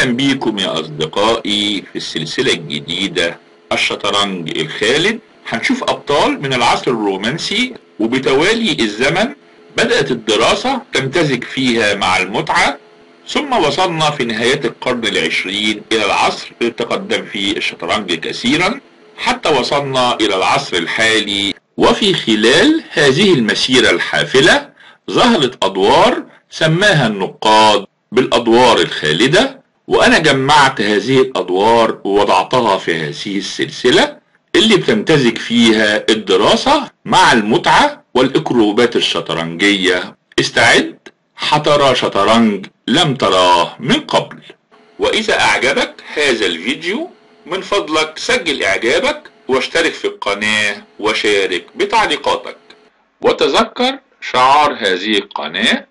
أهلا بيكم يا أصدقائي في السلسلة الجديدة الشطرنج الخالد. هنشوف أبطال من العصر الرومانسي وبتوالي الزمن بدأت الدراسة تمتزج فيها مع المتعة. ثم وصلنا في نهاية القرن العشرين إلى العصر اللي تقدم فيه الشطرنج كثيرا. حتى وصلنا إلى العصر الحالي. وفي خلال هذه المسيرة الحافلة ظهرت أدوار سماها النقاد بالأدوار الخالدة. وأنا جمعت هذه الأدوار ووضعتها في هذه السلسلة اللي بتمتزج فيها الدراسة مع المتعة والإكروبات الشطرنجية. استعد حترى شطرنج لم تراه من قبل. وإذا أعجبك هذا الفيديو من فضلك سجل إعجابك واشترك في القناة وشارك بتعليقاتك. وتذكر شعار هذه القناة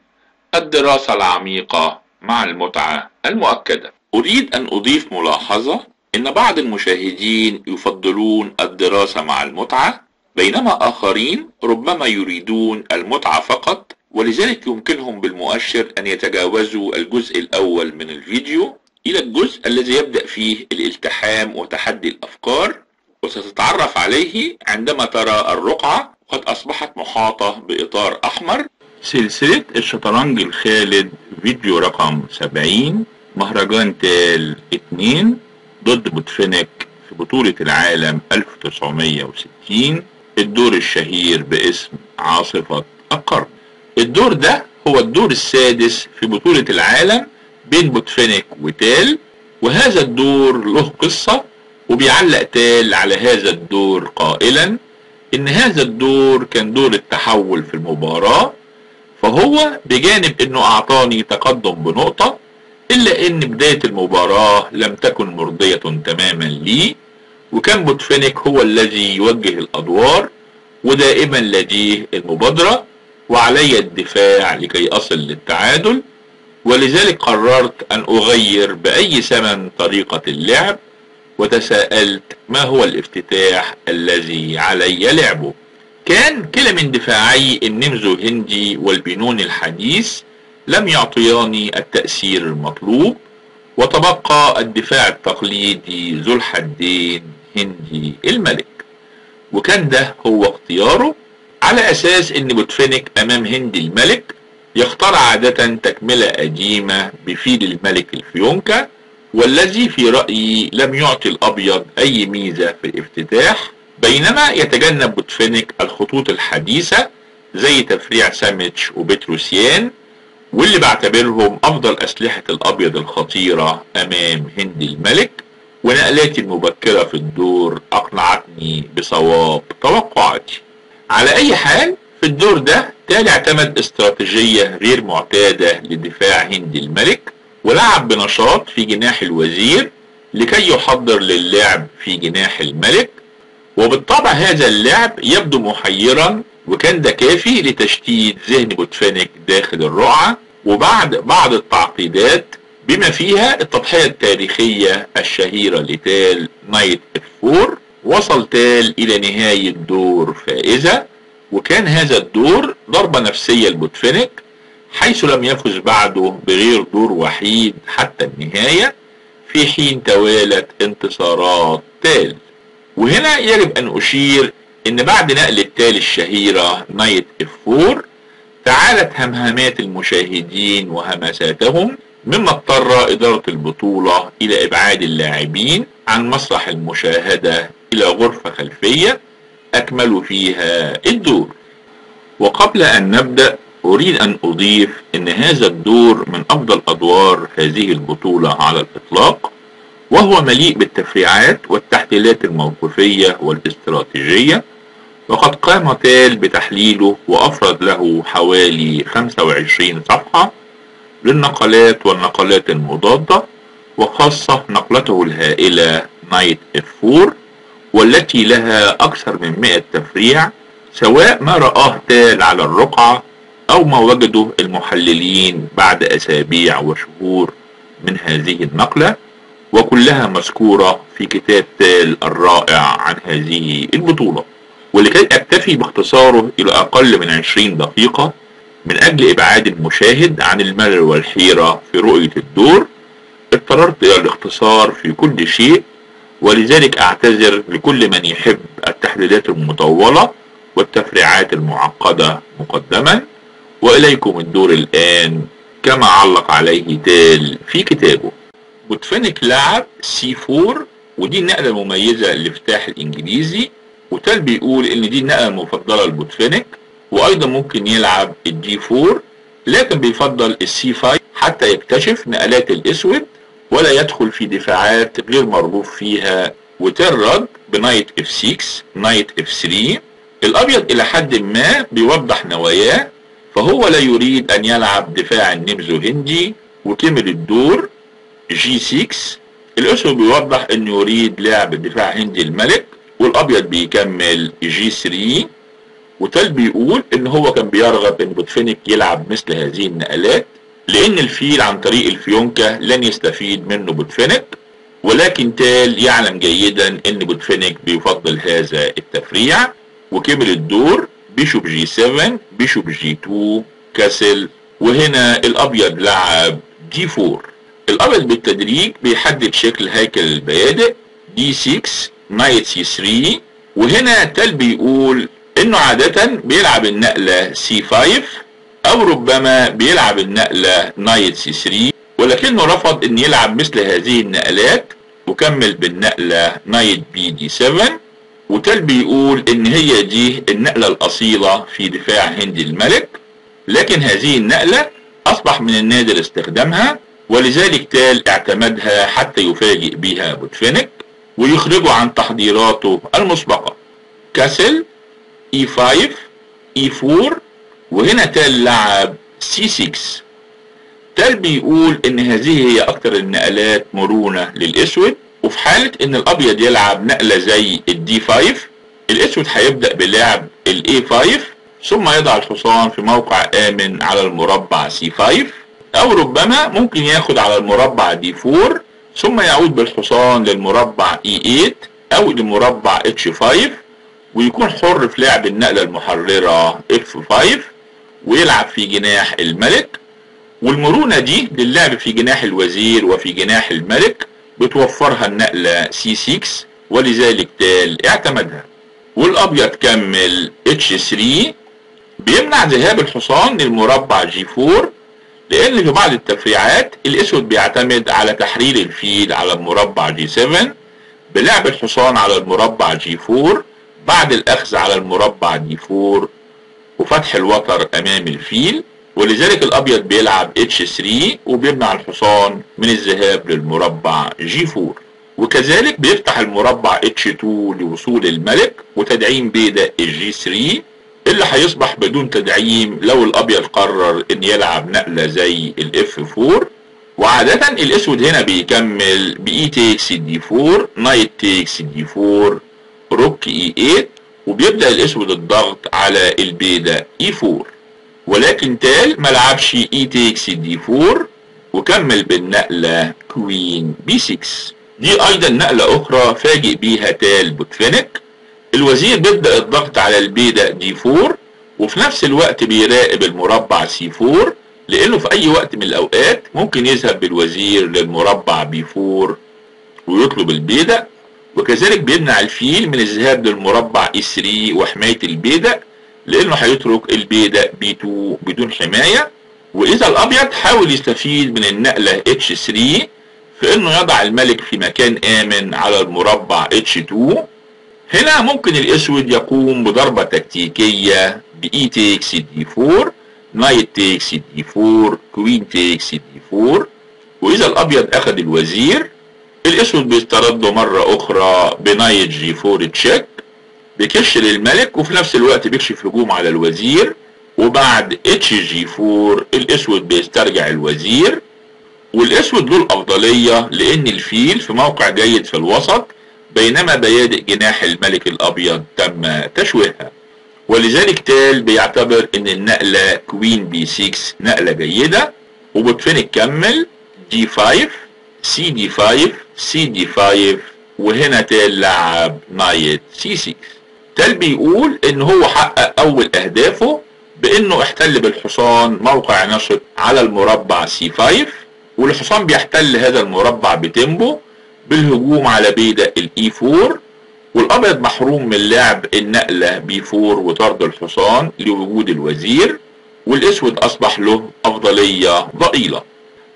الدراسة العميقة مع المتعة المؤكدة. أريد أن أضيف ملاحظة إن بعض المشاهدين يفضلون الدراسة مع المتعة بينما آخرين ربما يريدون المتعة فقط ولذلك يمكنهم بالمؤشر أن يتجاوزوا الجزء الأول من الفيديو إلى الجزء الذي يبدأ فيه الالتحام وتحدي الأفكار وستتعرف عليه عندما ترى الرقعة قد أصبحت محاطة بإطار أحمر. سلسلة الشطرنج الخالد فيديو رقم 70 مهرجان تال 2 ضد بوتفينك في بطولة العالم 1960 الدور الشهير باسم عاصفة القرن. الدور ده هو الدور السادس في بطولة العالم بين بوتفينك وتال وهذا الدور له قصة وبيعلق تال على هذا الدور قائلا إن هذا الدور كان دور التحول في المباراة فهو بجانب إنه أعطاني تقدم بنقطة إلا إن بداية المباراة لم تكن مرضية تماما لي وكان بوتفينك هو الذي يوجه الأدوار ودائما لديه المبادرة وعلي الدفاع لكي أصل للتعادل ولذلك قررت أن أغير بأي ثمن طريقة اللعب وتساءلت ما هو الافتتاح الذي علي لعبه. كان كلا من دفاعي النمزو هندي والبنون الحديث لم يعطياني التأثير المطلوب وتبقى الدفاع التقليدي ذو الحدين هندي الملك. وكان ده هو اختياره على أساس إن بوتفينك أمام هندي الملك يختار عادة تكملة قديمة بفيل الملك ال fianchetto والذي في رأيي لم يعطي الأبيض أي ميزة في الافتتاح بينما يتجنب بوتفينك الخطوط الحديثة زي تفريع ساميتش وبتروسيان واللي بعتبرهم أفضل أسلحة الأبيض الخطيرة أمام هندي الملك ونقلاتي المبكرة في الدور أقنعتني بصواب توقعاتي. على أي حال في الدور ده تالي اعتمد استراتيجية غير معتادة لدفاع هندي الملك ولعب بنشاط في جناح الوزير لكي يحضر للعب في جناح الملك. وبالطبع هذا اللعب يبدو محيرا وكان ده كافي لتشتيت ذهن بوتفينك داخل الرقعة وبعد بعض التعقيدات بما فيها التضحية التاريخية الشهيرة لتال knight 4 وصل تال إلى نهاية دور فائزة وكان هذا الدور ضربة نفسية لبوتفينك حيث لم يفز بعده بغير دور وحيد حتى النهاية في حين توالت انتصارات تال. وهنا يجب أن أشير إن بعد نقلة تال الشهيرة Knight F 4 تعالت همهمات المشاهدين وهمساتهم مما اضطر إدارة البطولة إلى إبعاد اللاعبين عن مسرح المشاهدة إلى غرفة خلفية اكملوا فيها الدور. وقبل أن نبدأ أريد أن أضيف أن هذا الدور من أفضل أدوار هذه البطولة على الإطلاق وهو مليء بالتفريعات والتحليلات الموقفية والاستراتيجية وقد قام تال بتحليله وأفرد له حوالي 25 صفحة للنقلات والنقلات المضادة وخاصة نقلته الهائلة Knight F 4 والتي لها أكثر من 100 تفريع سواء ما رآه تال على الرقعة أو ما وجده المحللين بعد أسابيع وشهور من هذه النقلة وكلها مذكورة في كتاب تال الرائع عن هذه البطولة. ولكي أكتفي باختصاره إلى أقل من 20 دقيقة من أجل إبعاد المشاهد عن الملل والحيرة في رؤية الدور اضطررت إلى الاختصار في كل شيء ولذلك أعتذر لكل من يحب التحديدات المطولة والتفريعات المعقدة مقدما. وإليكم الدور الآن كما علق عليه تال في كتابه. بوتفينك لعب C 4 ودي النقلة المميزة لافتتاح الإنجليزي. وتال بيقول إن دي النقلة المفضلة لبوتفينك وأيضا ممكن يلعب ال D 4 لكن بيفضل ال C 5 حتى يكتشف نقلات الاسود ولا يدخل في دفاعات غير مرغوب فيها. وترد ب Knight F 6 Knight F 3 الأبيض إلى حد ما بيوضح نواياه فهو لا يريد أن يلعب دفاع النمزو هندي وكمل الدور G 6 الأسود بيوضح إنه يريد لعب دفاع هندي الملك والأبيض بيكمل G 3 وتال بيقول إن هو كان بيرغب إن بوتفينك يلعب مثل هذه النقلات لأن الفيل عن طريق الفيانكتو لن يستفيد منه بوتفينك ولكن تال يعلم جيدا إن بوتفينك بيفضل هذا التفريع وكمل الدور Bishop G 7 Bishop G 2 castle وهنا الأبيض لعب D 4 الأبيض بالتدريج بيحدد شكل هيكل البيادق D 6 Knight C 3 وهنا تال بيقول إنه عادة بيلعب النقلة C 5 أو ربما بيلعب النقلة Knight C 3 ولكنه رفض إن يلعب مثل هذه النقلات وكمل بالنقلة Knight B D 7 وتال بيقول إن هي دي النقلة الأصيلة في دفاع هندي الملك لكن هذه النقلة أصبح من النادر استخدامها ولذلك تال اعتمدها حتى يفاجئ بها بوتفينك ويخرجه عن تحضيراته المسبقة. castle E5 E4 وهنا تال لعب C6 تال بيقول إن هذه هي أكتر النقلات مرونة للإسود وفي حالة إن الأبيض يلعب نقلة زي ال D 5 الإسود هيبدأ بلعب ال E 5 ثم يضع الحصان في موقع آمن على المربع C 5 أو ربما ممكن ياخد على المربع دي 4 ثم يعود بالحصان للمربع اي 8 أو لمربع اتش 5 ويكون حر في لعب النقلة المحررة F5 ويلعب في جناح الملك. والمرونة دي للعب في جناح الوزير وفي جناح الملك بتوفرها النقلة C6 ولذلك تال اعتمدها. والأبيض كمل H3 بيمنع ذهاب الحصان للمربع G4 لأن في بعض التفريعات الأسود بيعتمد على تحرير الفيل على المربع G7 بلعب الحصان على المربع G4 بعد الأخذ على المربع D 4 وفتح الوتر أمام الفيل ولذلك الأبيض بيلعب H 3 وبيمنع الحصان من الذهاب للمربع G 4 وكذلك بيفتح المربع H 2 لوصول الملك وتدعيم بيدق ال G 3 اللي هيصبح بدون تدعيم لو الأبيض قرر إن يلعب نقلة زي ال F 4 وعادة الاسود هنا بيكمل ب E takes D 4 Knight takes D 4 Rook E 8 وبيبدأ الاسود الضغط على البيدق E 4 ولكن تال ما لعبش E takes D 4 وكمل بالنقلة Queen B 6 دي أيضا نقلة أخرى فاجئ بيها تال بوتفينك الوزير بيبدأ الضغط على البيدق D 4 وفي نفس الوقت بيراقب المربع C 4 لأنه في أي وقت من الأوقات ممكن يذهب بالوزير للمربع B 4 ويطلب البيدق وكذلك بيمنع الفيل من الذهاب للمربع E 3 وحماية البيدق لأنه هيترك البيدق B 2 بدون حماية وإذا الأبيض حاول يستفيد من النقلة H 3 في انه يضع الملك في مكان آمن على المربع H 2 هنا ممكن الأسود يقوم بضربة تكتيكية ب E takes D 4 Knight takes D 4 Queen takes D 4 وإذا الأبيض أخذ الوزير الأسود بيسترده مرة أخرى ب Knight G 4 check بيكش للملك وفي نفس الوقت بيكشف هجوم على الوزير. وبعد H G 4 الأسود بيسترجع الوزير. والأسود له الأفضلية لأن الفيل في موقع جيد في الوسط. بينما بيادق جناح الملك الأبيض تم تشويهها. ولذلك تال بيعتبر إن النقلة Queen B 6 نقلة جيدة وبوتفينك كمل D 5 C D 5 C D 5 وهنا تال لعب Knight C 6 تال بيقول إن هو حقق أول أهدافه بإنه احتل بالحصان موقع نشط على المربع C 5 والحصان بيحتل هذا المربع ب tempo بالهجوم على بيدق ال e 4 والأبيض محروم من لعب النقلة b 4 وطرد الحصان لوجود الوزير والأسود أصبح له أفضلية ضئيلة.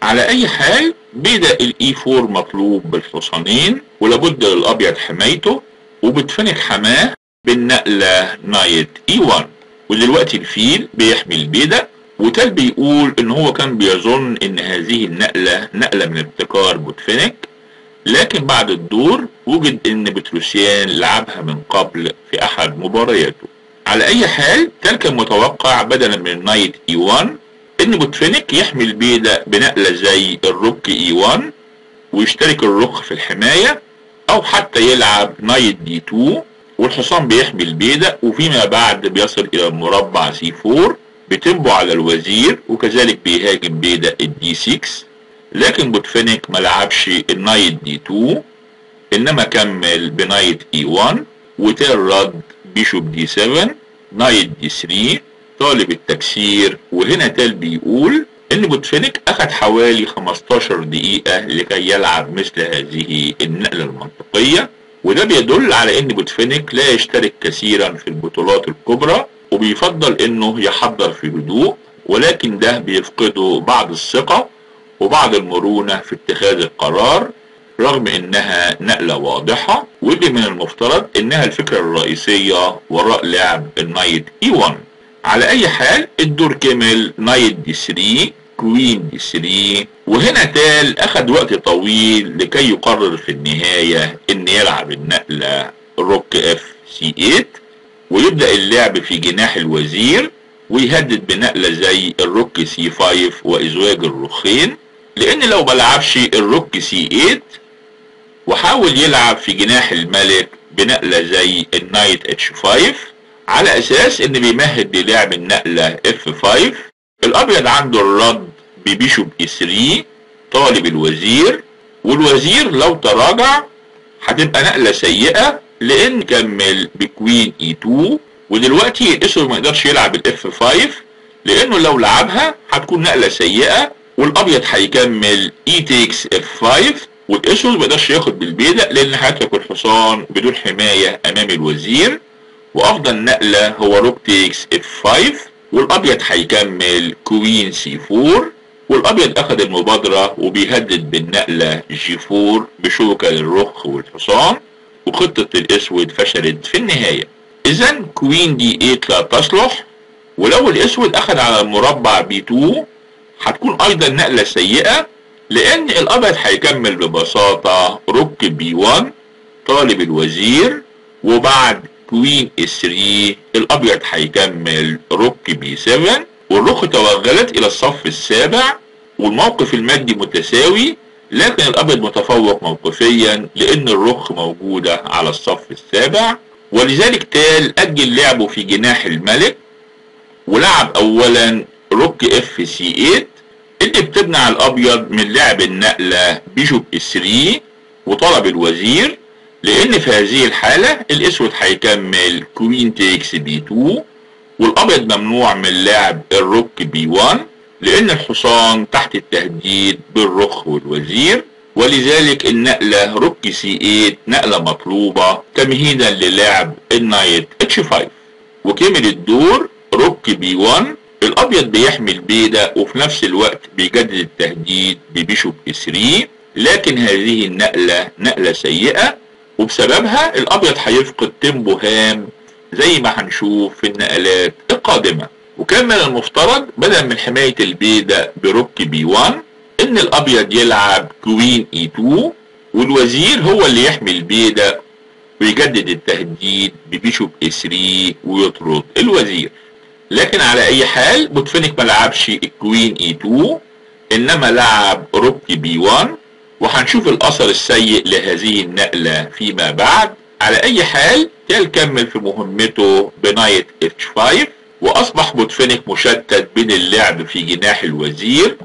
على أي حال بيدق ال e 4 مطلوب بالحصانين ولابد للأبيض حمايته وبوتفينيك حماه بالنقلة knight e 1 ودلوقتي الفيل بيحمي البيدق وتال بيقول إن هو كان بيظن إن هذه النقلة نقلة من ابتكار بوتفينيك لكن بعد الدور وجد إن بتروسيان لعبها من قبل في أحد مبارياته. على أي حال كان متوقع بدلا من knight e 1 إن بوتفينيك يحمي البيدق بنقله زي ال rook e 1 ويشترك الرخ في الحماية أو حتى يلعب knight d 2 والحصان بيحمي البيدق وفيما بعد بيصل إلى المربع سي 4 ب tempo على الوزير وكذلك بيهاجم بيدق ال d 6 لكن بوتفينيك ما لعبش ال knight d 2 إنما كمل ب knight e 1 وتال رد bishop d 7 knight d 3 طالب التكسير وهنا تال بيقول إن بوتفينيك اخذ حوالي 15 دقيقة لكي يلعب مثل هذه النقلة المنطقية وده بيدل على إن بوتفينيك لا يشترك كثيرا في البطولات الكبرى وبيفضل إنه يحضر في هدوء ولكن ده بيفقده بعض الثقة وبعض المرونة في اتخاذ القرار رغم إنها نقلة واضحة واللي من المفترض إنها الفكرة الرئيسية وراء لعب ال knight e 1 على أي حال الدور كمل knight d 3 queen d 3 وهنا تال اخد وقت طويل لكي يقرر في النهاية إن يلعب النقلة rook f c 8 ويبدأ اللعب في جناح الوزير ويهدد بنقلة زي ال rook c 5 وازدواج الرخين لأن لو ما لعبش ال rook c 8 وحاول يلعب في جناح الملك بنقلة زي النايت إتش 5 على أساس إن بيمهد للعب النقلة f 5 الأبيض عنده الرد ب bishop e 3 طالب الوزير والوزير لو تراجع هتبقى نقلة سيئة لأن كمل ب queen e 2 ودلوقتي الاسود ما يقدرش يلعب ال f 5 لأنه لو لعبها هتكون نقلة سيئة والابيض هيكمل e takes f 5 والاسود ما يقدرش ياخد بالبيدق لأن هيترك الحصان بدون حماية أمام الوزير. وأفضل نقلة هو rook takes f 5 والأبيض هيكمل queen c 4 والأبيض أخذ المبادرة وبيهدد بالنقلة جي 4 بشوكة للرخ والحصان وخطة الأسود فشلت في النهاية. اذا queen d 8 لا تصلح ولو الأسود أخذ على المربع b 2 هتكون أيضا نقلة سيئة لأن الابيض هيكمل ببساطة rook b 1 طالب الوزير وبعد queen a 3 الأبيض هيكمل rook b 7 والرخ توغلت إلى الصف السابع والموقف المادي متساوي لكن الابيض متفوق موقفيا لأن الرخ موجودة على الصف السابع ولذلك تال أجل لعبه في جناح الملك ولعب اولا rook f c 8 اللي بتمنع الأبيض من لعب النقلة bishop e 3 وطلب الوزير لأن في هذه الحالة الأسود هيكمل queen takes b 2 والأبيض ممنوع من لعب ال rook b 1 لأن الحصان تحت التهديد بالرخ والوزير ولذلك النقلة rook c 8 نقلة مطلوبة تمهيدا للعب النايت اتش 5 وكمل الدور rook b 1 الأبيض بيحمي البيدق وفي نفس الوقت بيجدد التهديد ب bishop e 3 لكن هذه النقلة نقلة سيئة وبسببها الأبيض هيفقد tempo هام زي ما هنشوف في النقلات القادمة. وكان من المفترض بدل من حماية البيدق ب rook b 1 إن الأبيض يلعب queen e 2 والوزير هو اللي يحمي البيدق ويجدد التهديد ب bishop e 3 ويطرد الوزير. لكن على أي حال بوتفينيك ما لعبش ال queen e 2 إنما لعب rook b 1 وهنشوف الأثر السيء لهذه النقلة فيما بعد. على أي حال تال كمل في مهمته بنايت اتش 5 وأصبح بوتفينيك مشتت بين اللعب في جناح الوزير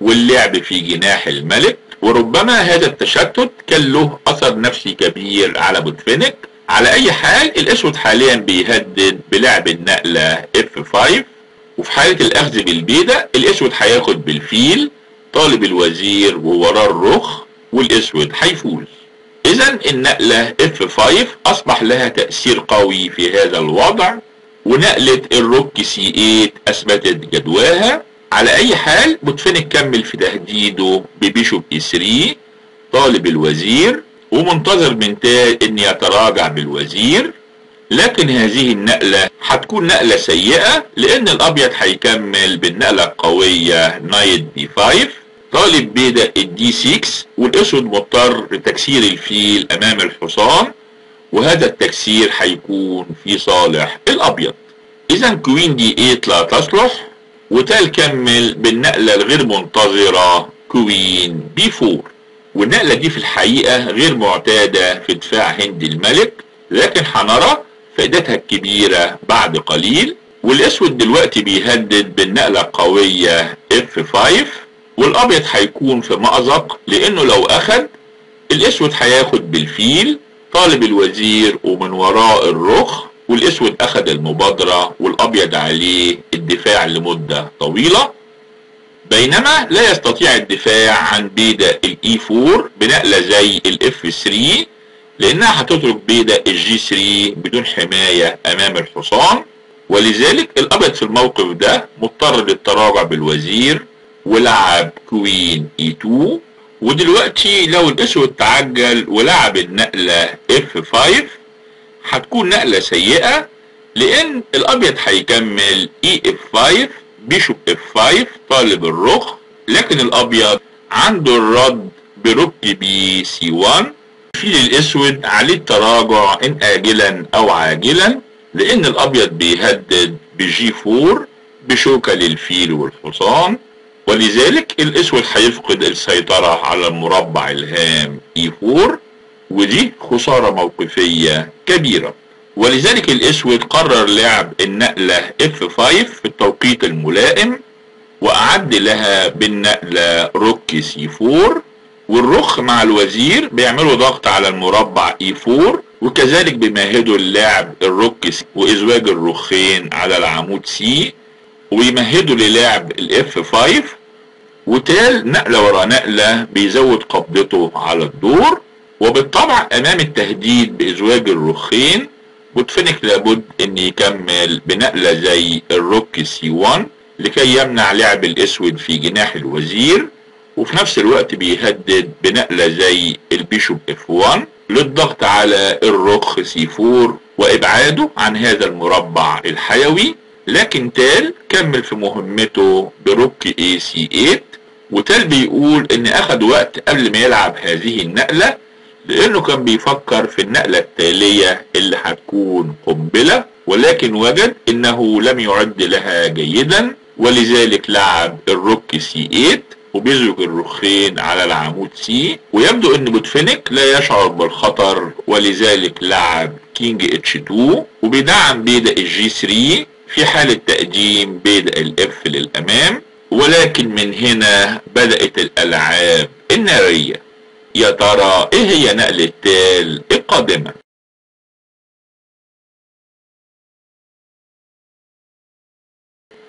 واللعب في جناح الملك وربما هذا التشتت كان له أثر نفسي كبير على بوتفينيك على أي حال الأسود حاليا بيهدد بلعب النقلة f 5 وفي حالة الأخذ بالبيدق الأسود هياخد بالفيل طالب الوزير ووراه الرخ والأسود هيفوز. اذا النقلة F5 أصبح لها تأثير قوي في هذا الوضع ونقلة ال rook c 8 أثبتت جدواها. على أي حال بوتفينيك كمل في تهديده ب bishop e 3 طالب الوزير ومنتظر من تال ان يتراجع بالوزير لكن هذه النقلة هتكون نقلة سيئة لأن الأبيض هيكمل بالنقلة القوية knight b 5 طالب بيدق ال D 6 والأسود مضطر لتكسير الفيل أمام الحصان وهذا التكسير هيكون في صالح الأبيض. اذا queen D 8 لا تصلح وتال كمل بالنقلة الغير منتظرة queen B 4 والنقلة دي في الحقيقة غير معتادة في دفاع هند الملك لكن هنرى فائدتها الكبيرة بعد قليل والأسود دلوقتي بيهدد بالنقلة القوية F5 والأبيض هيكون في مأزق لأنه لو أخد الأسود هياخد بالفيل طالب الوزير ومن وراء الرخ والأسود أخد المبادرة والأبيض عليه الدفاع لمدة طويلة. بينما لا يستطيع الدفاع عن بيدق ال E 4 بنقلة زي ال F 3 لأنها هتترك بيدق ال G 3 بدون حماية أمام الحصان ولذلك الأبيض في الموقف ده مضطر للتراجع بالوزير ولعب queen E 2 ودلوقتي لو الأسود تعجل ولعب النقلة F 5 هتكون نقلة سيئة لأن الأبيض هيكمل E F 5 bishop F 5 طالب الرخ لكن الابيض عنده الرد ب rook B C 1 الفيل الاسود عليه التراجع ان اجلا أو عاجلا لأن الأبيض بيهدد ب G 4 بشوكة للفيل والحصان ولذلك الأسود هيفقد السيطرة على المربع الهام E 4 ودي خسارة موقفية كبيرة. ولذلك الاسود قرر لعب النقلة F5 في التوقيت الملائم وأعد لها بالنقلة rook C 4 والرخ مع الوزير بيعملوا ضغط على المربع E4 وكذلك بيمهدوا اللعب ال rook وإزواج الرخين على العمود C ويمهدوا للعب ال F 5 وتال نقلة ورا نقلة بيزود قبضته على الدور وبالطبع أمام التهديد بإزواج الرخين بوتفينك لابد ان يكمل بنقلة زي ال rook C 1 لكي يمنع لعب الأسود في جناح الوزير وفي نفس الوقت بيهدد بنقلة زي ال bishop F 1 للضغط على الرخ C 4 وإبعاده عن هذا المربع الحيوي لكن تال كمل في مهمته ب rook A C 8 وتال بيقول إن اخد وقت قبل ما يلعب هذه النقلة لأنه كان بيفكر في النقلة التالية اللي هتكون قنبلة ولكن وجد إنه لم يعد لها جيدا ولذلك لعب ال rook C 8 وبيزوج الرخين على العمود C ويبدو إن بوتفينك لا يشعر بالخطر ولذلك لعب king H 2 وبيدعم بيدق ال G 3 في حالة تقديم بيدق ال F للأمام ولكن من هنا بدأت الألعاب النارية. يا ترى إيه هي نقلة تال القادمة؟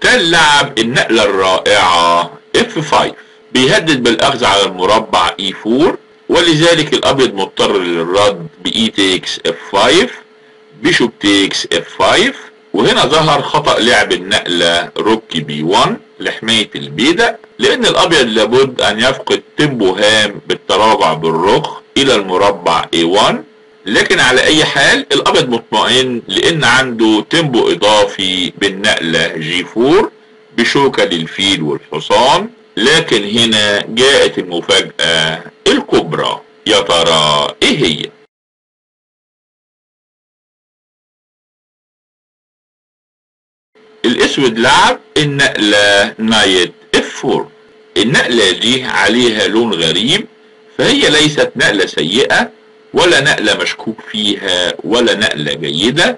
تال لعب النقلة الرائعة F5 بيهدد بالأخذ على المربع E4 ولذلك الأبيض مضطر للرد ب E takes F5 bishop takes F5 وهنا ظهر خطأ لعب النقلة rook B 1 لحماية البيدق. لأن الأبيض لابد أن يفقد tempo هام بالتراجع بالرخ إلى المربع A1 لكن على أي حال الأبيض مطمئن لأن عنده tempo إضافي بالنقلة G4 بشوكة للفيل والحصان. لكن هنا جاءت المفاجأة الكبرى. يا ترى إيه هي؟ الأسود لعب النقلة نايت. 4 النقلة دي عليها لون غريب فهي ليست نقلة سيئة ولا نقلة مشكوك فيها ولا نقلة جيدة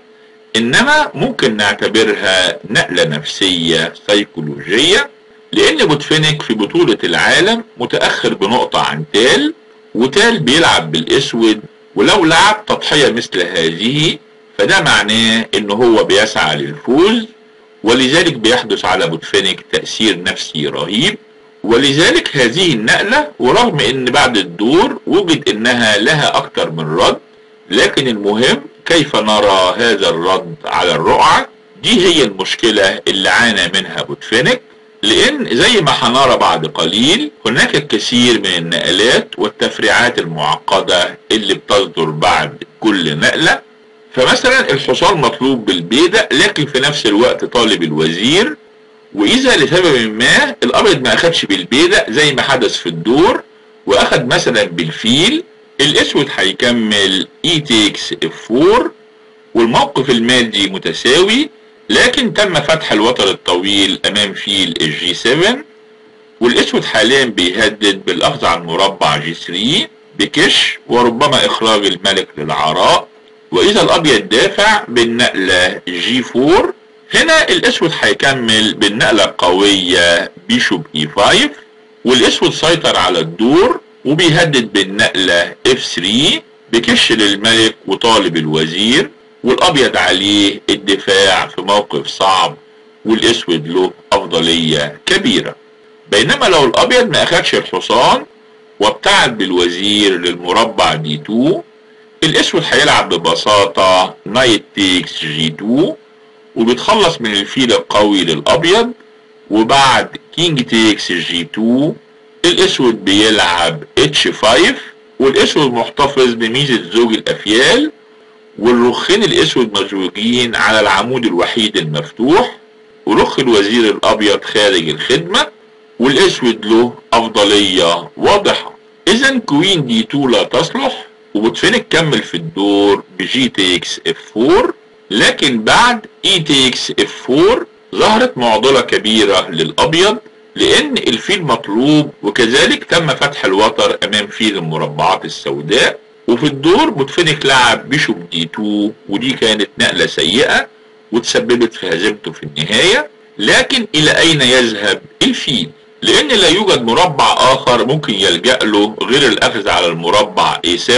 إنما ممكن نعتبرها نقلة نفسية سيكولوجية لأن بوتفينك في بطولة العالم متأخر بنقطة عن تال وتال بيلعب بالأسود ولو لعب تضحية مثل هذه فده معناه ان هو بيسعى للفوز ولذلك بيحدث على بوتفينك تأثير نفسي رهيب ولذلك هذه النقلة ورغم إن بعد الدور وجد إنها لها أكتر من رد لكن المهم كيف نرى هذا الرد على الرقعة؟ دي هي المشكلة اللي عانى منها بوتفينك لأن زي ما هنرى بعد قليل هناك الكثير من النقلات والتفريعات المعقدة اللي بتصدر بعد كل نقلة فمثلا الحصان مطلوب بالبيدق لكن في نفس الوقت طالب الوزير. وإذا لسبب ما الأبيض ما أخدش بالبيدق زي ما حدث في الدور وأخد مثلا بالفيل. الأسود هيكمل E takes F 4 والموقف المادي متساوي لكن تم فتح الوتر الطويل أمام فيل ال G 7 والأسود حاليا بيهدد بالاخذ على مربع G 3 بكش وربما إخراج الملك للعراء. وإذا الأبيض دافع بالنقلة G 4 هنا الأسود هيكمل بالنقلة القوية bishop E 5 والأسود سيطر على الدور وبيهدد بالنقلة F 3 بكش للملك وطالب الوزير والأبيض عليه الدفاع في موقف صعب والأسود له أفضلية كبيرة. بينما لو الأبيض ما أخدش الحصان وابتعد بالوزير للمربع D 2 الاسود هيلعب ببساطة knight takes G 2 وبيتخلص من الفيل القوي للأبيض وبعد king takes G 2 الاسود بيلعب H 5 والاسود محتفظ بميزة زوج الأفيال والرخين الاسود مزدوجين على العمود الوحيد المفتوح ورخ الوزير الأبيض خارج الخدمة والاسود له أفضلية واضحة. اذا queen D 2 لا تصلح. وبوتفينك كمل في الدور ب G takes F 4 لكن بعد E takes F 4 ظهرت معضلة كبيرة للأبيض لأن الفيل مطلوب وكذلك تم فتح الوتر أمام فيل المربعات السوداء. وفي الدور بوتفينك لعب bishop D 2 ودي كانت نقلة سيئة وتسببت في هزيمته في النهاية. لكن إلى أين يذهب الفيل؟ لأن لا يوجد مربع آخر ممكن يلجأ له غير الأخذ على المربع A7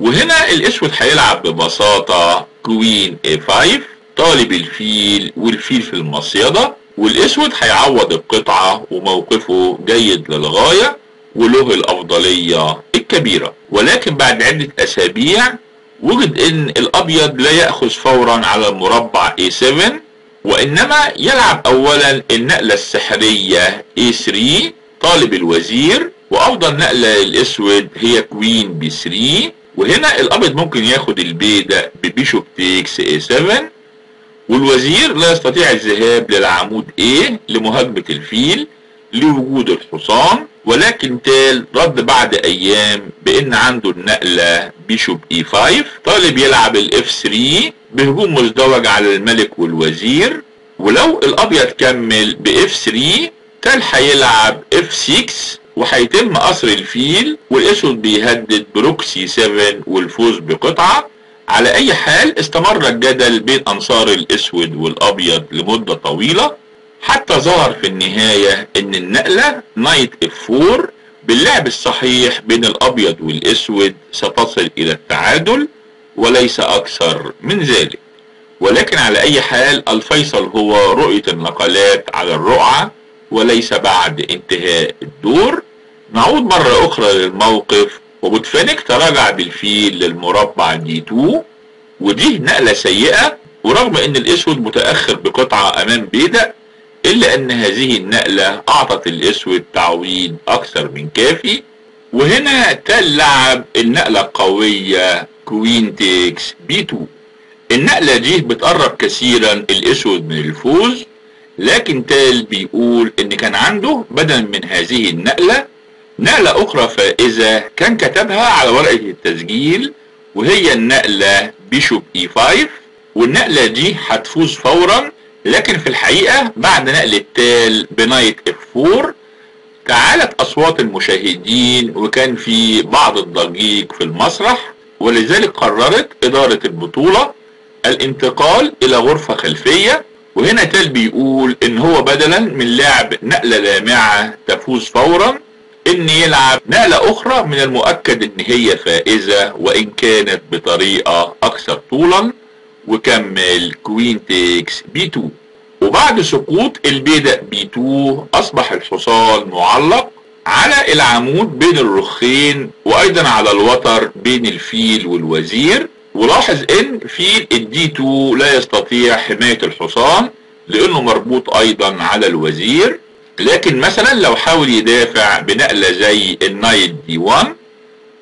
وهنا الإسود هيلعب ببساطة queen A5 طالب الفيل والفيل في المصيدة والإسود هيعوض القطعة وموقفه جيد للغاية وله الأفضلية الكبيرة. ولكن بعد عدة أسابيع وجد إن الأبيض لا يأخذ فورا على المربع A7 وإنما يلعب اولا النقلة السحرية A3 طالب الوزير وافضل نقلة للاسود هي queen B 3 وهنا الأبيض ممكن ياخد البيدق ب bishop takes A7 والوزير لا يستطيع الذهاب للعمود A لمهاجمة الفيل لوجود الحصان. ولكن تال رد بعد أيام بإن عنده النقلة bishop E5 طالب يلعب ال F 3 بهجوم مزدوج على الملك والوزير ولو الأبيض كمل ب F 3 تال هيلعب F 6 وهيتم أسر الفيل والأسود بيهدد ب rook C 7 والفوز بقطعة. على أي حال استمر الجدل بين أنصار الأسود والأبيض لمدة طويلة. حتى ظهر في النهاية إن النقلة knight F 4 باللعب الصحيح بين الأبيض والأسود ستصل إلى التعادل وليس أكثر من ذلك. ولكن على أي حال الفيصل هو رؤية النقلات على الرقعة وليس بعد انتهاء الدور. نعود مرة أخرى للموقف. وبوتفينيك تراجع بالفيل للمربع D 2 ودي نقلة سيئة. ورغم إن الأسود متأخر بقطعة أمام بيدق إلا أن هذه النقلة أعطت الأسود تعويض أكثر من كافي. وهنا تال لعب النقلة القوية queen takes B 2 النقلة دي بتقرب كثيرا الأسود من الفوز لكن تال بيقول إن كان عنده بدلا من هذه النقلة. نقلة أخرى فائزة كان كتبها على ورقة التسجيل وهي النقلة bishop E 5 والنقلة دي هتفوز فورا لكن في الحقيقة بعد نقلة تال ب knight F 4 تعالت أصوات المشاهدين وكان في بعض الضجيج في المسرح ولذلك قررت إدارة البطولة الانتقال إلى غرفة خلفية وهنا تال بيقول إن هو بدلا من لعب نقلة لامعة تفوز فورا إن يلعب نقلة أخرى من المؤكد إن هي فائزة وإن كانت بطريقة أكثر طولا. وكمل queen takes B 2 وبعد سقوط البيدق B 2 أصبح الحصان معلق على العمود بين الرخين وأيضا على الوتر بين الفيل والوزير. ولاحظ إن فيل ال D 2 لا يستطيع حماية الحصان لأنه مربوط أيضا على الوزير. لكن مثلا لو حاول يدافع بنقلة زي ال knight D 1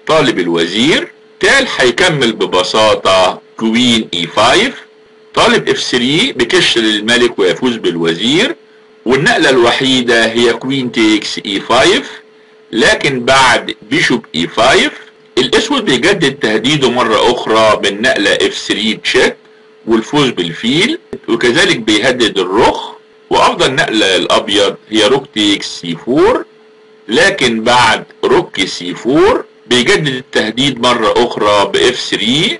طالب الوزير تال هيكمل ببساطة queen E 5 طالب F 3 بكش للملك ويفوز بالوزير والنقلة الوحيدة هي queen takes E 5 لكن بعد bishop E 5 الأسود بيجدد تهديده مرة أخرى بالنقلة F 3 check والفوز بالفيل وكذلك بيهدد الرخ وأفضل نقلة الأبيض هي rook takes C 4 لكن بعد rook C 4 بيجدد التهديد مرة أخرى ب F 3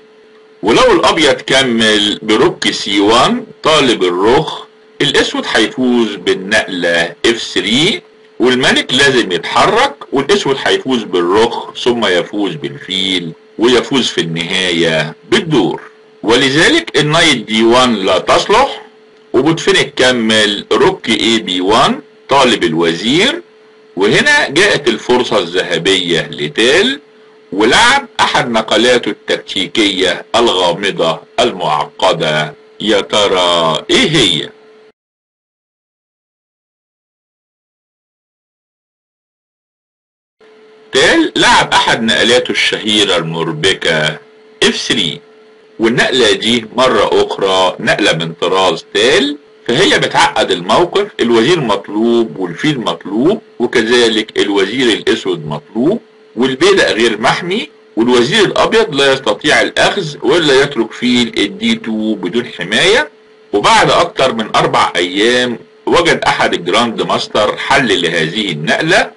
ولو الأبيض كمل ب rook C 1 طالب الرخ الأسود هيفوز بالنقلة F 3 والملك لازم يتحرك والأسود هيفوز بالرخ ثم يفوز بالفيل ويفوز في النهاية بالدور. ولذلك ال knight D 1 لا تصلح وبوتفينك كمل rook A B 1 طالب الوزير وهنا جاءت الفرصة الذهبية لتال ولعب أحد نقلاته التكتيكية الغامضة المعقدة. يا ترى إيه هي؟ تال لعب أحد نقلاته الشهيرة المربكة F3 والنقلة دي مرة أخرى نقلة من طراز تال فهي بتعقد الموقف الوزير مطلوب والفيل مطلوب وكذلك الوزير الأسود مطلوب. والبيدق غير محمي والوزير الأبيض لا يستطيع الأخذ ولا يترك فيل ال D 2 بدون حماية. وبعد أكتر من أربع أيام وجد أحد ال grand master حل لهذه النقلة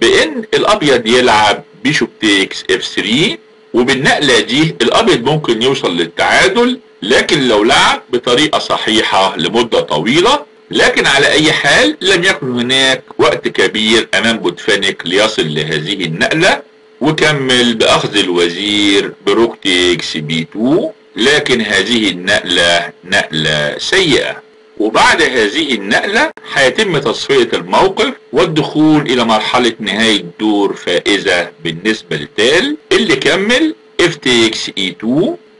بإن الأبيض يلعب bishop takes F 3 وبالنقلة دي الأبيض ممكن يوصل للتعادل لكن لو لعب بطريقة صحيحة لمدة طويلة لكن على أي حال لم يكن هناك وقت كبير أمام بوتفانيك ليصل لهذه النقلة وكمل بأخذ الوزير ب rook takes B 2 لكن هذه النقلة نقلة سيئة. وبعد هذه النقلة هيتم تصفية الموقف والدخول إلى مرحلة نهاية الدور فائزة بالنسبة لتال اللي كمل FTX E2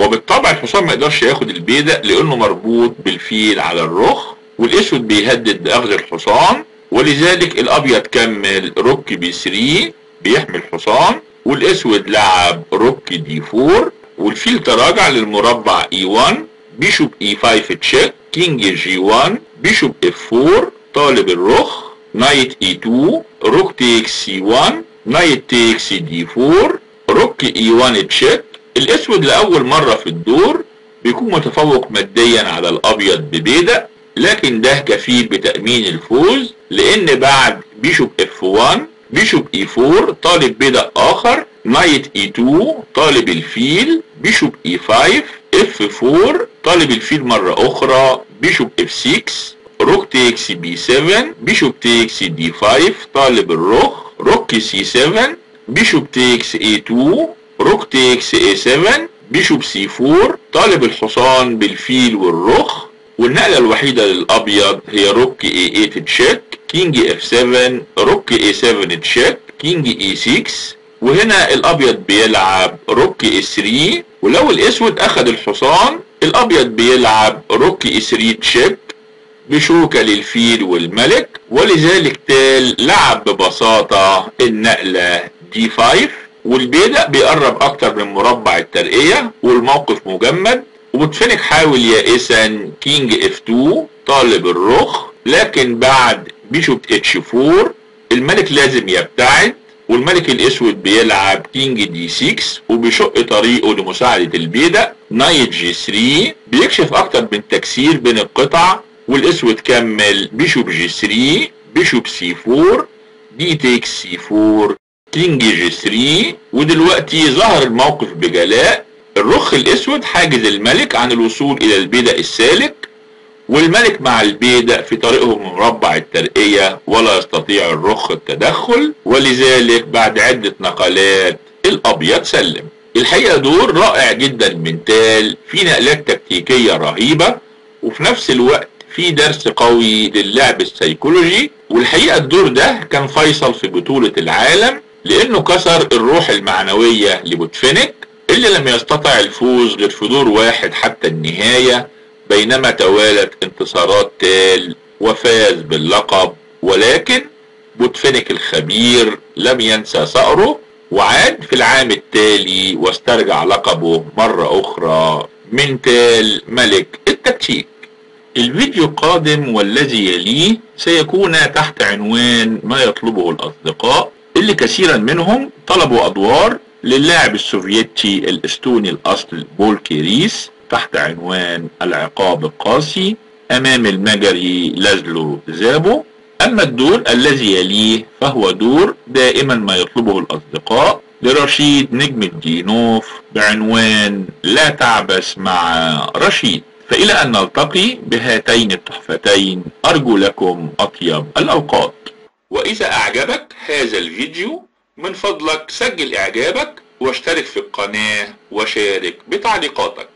وبالطبع الحصان ما يقدرش ياخد البيدق لأنه مربوط بالفيل على الرخ. والأسود بيهدد بأخذ الحصان ولذلك الأبيض كمل rook B 3 بيحمي الحصان والأسود لعب rook D 4 والفيل تراجع للمربع E1 bishop E5 check king G 1 bishop F 4 طالب الرخ knight E 2 rook takes C 1 knight takes D 4 rook E 1 check. الأسود لأول مرة في الدور بيكون متفوق ماديا على الأبيض ببيدق لكن ده كفيل بتأمين الفوز لأن بعد bishop F 1 bishop E 4 طالب بيدق آخر knight E 2 طالب الفيل bishop E 5 F 4 طالب الفيل مرة أخرى bishop F 6 rook takes B 7 bishop takes D 5 طالب الرخ rook C 7 bishop takes E 2 rook takes E 7 bishop C 4 طالب الحصان بالفيل والرخ والنقلة الوحيدة للأبيض هي rook E 8 check king F 7 rook E 7 check king E 6 وهنا الأبيض بيلعب rook E 3 ولو الأسود اخد الحصان الأبيض بيلعب rook E 3 check بشوكة للفيل والملك. ولذلك تال لعب ببساطة النقلة D 5 والبيدق بيقرب أكتر من مربع الترقية والموقف مجمد. وبوتفينك حاول يائسا king F 2 طالب الرخ لكن بعد bishop H 4 الملك لازم يبتعد والملك الأسود بيلعب king D 6 وبيشق طريقه لمساعدة البيدق knight G 3 بيكشف أكتر من تكسير بين القطع والأسود كمل bishop G 3 bishop C 4 D takes C 4 king G 3 ودلوقتي ظهر الموقف بجلاء. الرخ الأسود حاجز الملك عن الوصول إلى البيدق السالك والملك مع البيدق في طريقهم مربع الترقية ولا يستطيع الرخ التدخل ولذلك بعد عدة نقلات الأبيض سلم. الحقيقة دور رائع جدا من تال في نقلات تكتيكية رهيبة وفي نفس الوقت في درس قوي للعب السيكولوجي. والحقيقة الدور ده كان فيصل في بطولة العالم لأنه كسر الروح المعنوية لبوتفينيك اللي لم يستطع الفوز غير في دور واحد حتى النهاية بينما توالت انتصارات تال وفاز باللقب. ولكن بوتفينيك الخبير لم ينسى ثأره وعاد في العام التالي واسترجع لقبه مرة أخرى من تال ملك التكتيك. الفيديو القادم والذي يليه سيكون تحت عنوان ما يطلبه الأصدقاء اللي كثيرا منهم طلبوا أدوار للاعب السوفيتي الإستوني الأصل بول كيريس تحت عنوان العقاب القاسي أمام المجري لازلو زابو. أما الدور الذي يليه فهو دور دائما ما يطلبه الأصدقاء لرشيد نجم الدينوف بعنوان لا تعبث مع رشيد. فإلى أن نلتقي بهاتين التحفتين أرجو لكم أطيب الأوقات. وإذا أعجبك هذا الفيديو من فضلك سجل إعجابك واشترك في القناة وشارك بتعليقاتك.